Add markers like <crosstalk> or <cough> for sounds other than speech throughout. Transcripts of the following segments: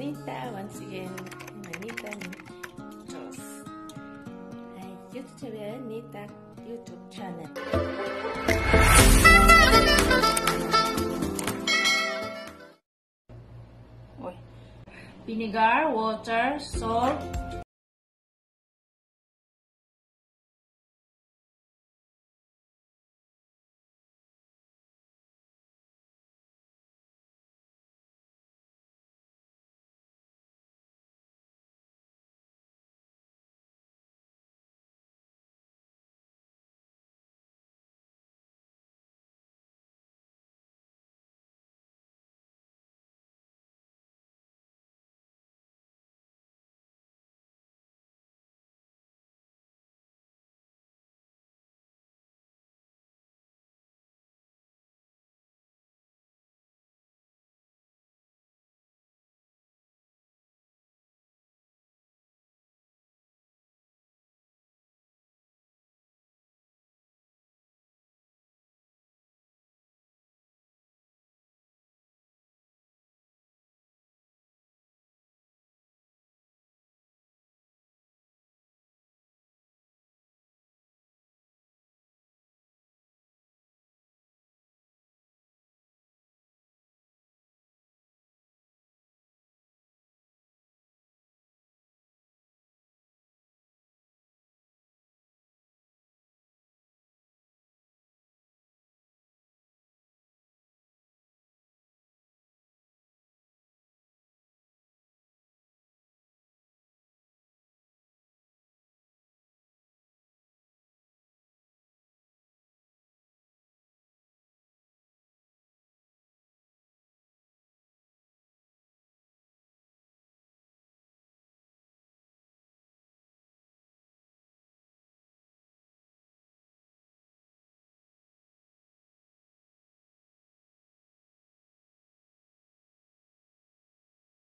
Nita, once again, Manita Jones. My YouTube Nita YouTube channel. Vinegar, water, salt,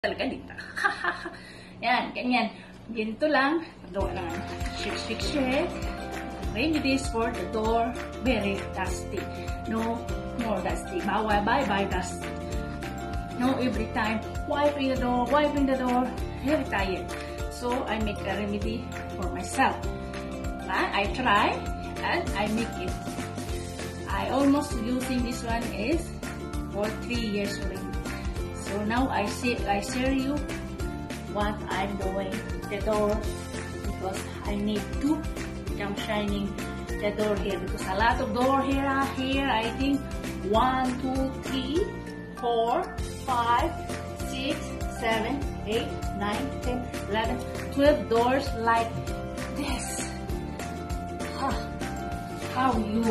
talaga dito. <laughs> Yan, ganyan. Ganito lang. Gawa lang. Shake, shake, shake. Arrange this for the door. Very dusty. No more dusty. Bawal, bye, bye, dusty. No, every time, wiping the door, wiping the door. Very tired. So, I make a remedy for myself. I try and I make it. I almost using this one is for three years already. So now I see I share you what I'm doing the door because I need to become shining the door here because a lot of door here are here I think one, two, three, four, five, six, seven, eight, nine, ten, eleven, twelve doors like this. Huh. How you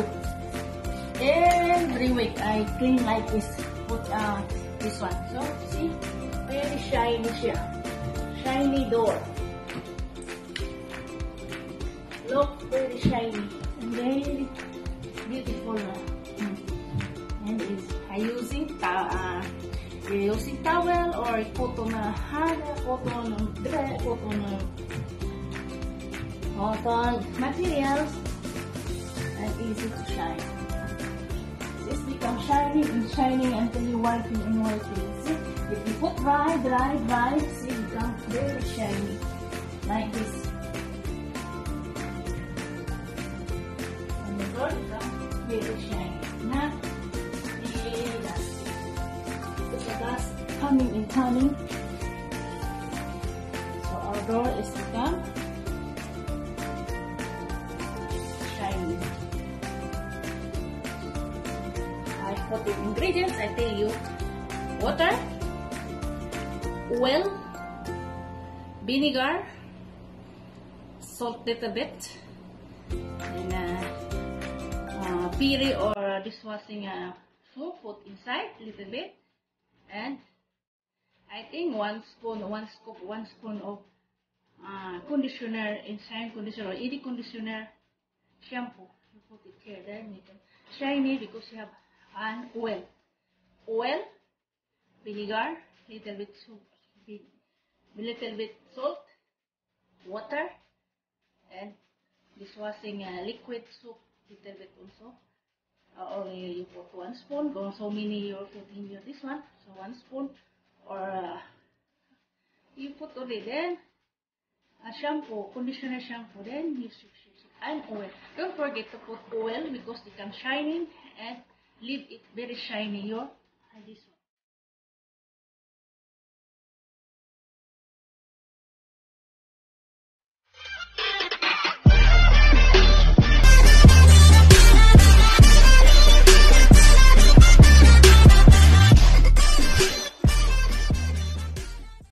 every week I clean like this. Put uh this one. So, see? Very shiny siya. Shiny door. Look, very shiny. And very beautiful. Mm. And is I using ta uh, using towel or cotton hana, cotton dress, cotton cotton materials shining and shining until you wiping and wiping. See, if you put dry, dry, dry, see, it becomes very shiny. Like this. And the door becomes very shiny. So the dust coming and coming. So our door is become for the ingredients, I tell you water, oil, vinegar, salt little bit, and uh, uh, piri or dishwashing uh, soap put inside little bit, and I think one spoon, one scoop, one spoon of uh, conditioner, inside conditioner or any conditioner shampoo. You put it here, then you can shiny because you have and oil. Oil, vinegar, little bit soup, little bit salt, water, and dishwashing uh, liquid soap, little bit also. Uh, you put one spoon, go so many you're putting your this one, so one spoon or uh, put only then uh, shampoo, conditioner shampoo, then you. And oil. Don't forget to put oil because it becomes shining and leave it very shiny. Your uh, this